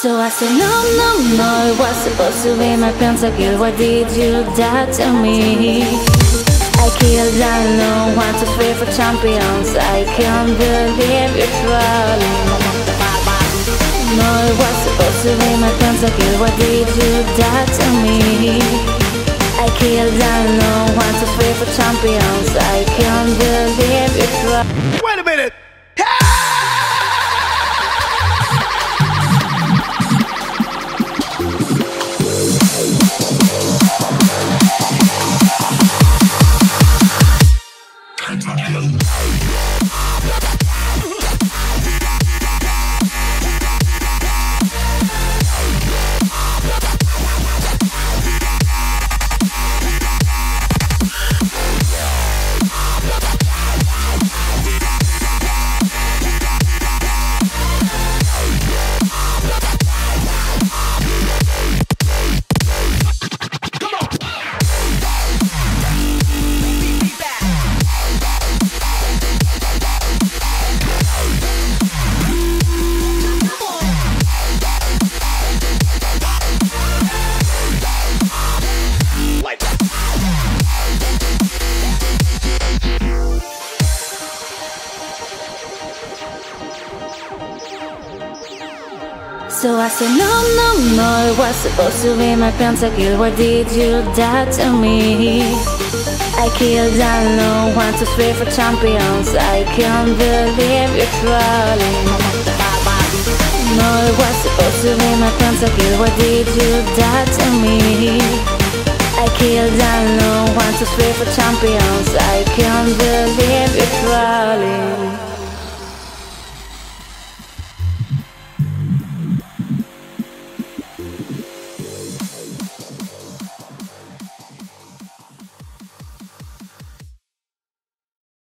So I said, no, no, no, it was supposed to be my pentakill. Why did you die to me? I killed I know one, two, three four champions. I can't believe you're trolling. No, it was supposed to be my pentakill. Why did you die to me? I killed I know one, two, three four champions. I can't believe you're trolling. Wait a minute! So I said, no, no, no, it was supposed to be my pentakill. Why did you die to me? I killed I know one, two, three four champions. I can't believe you're trolling. No, it was supposed to be my pentakill. Why did you die to me? I killed I know one, two, three four champions. I can't believe you're trolling.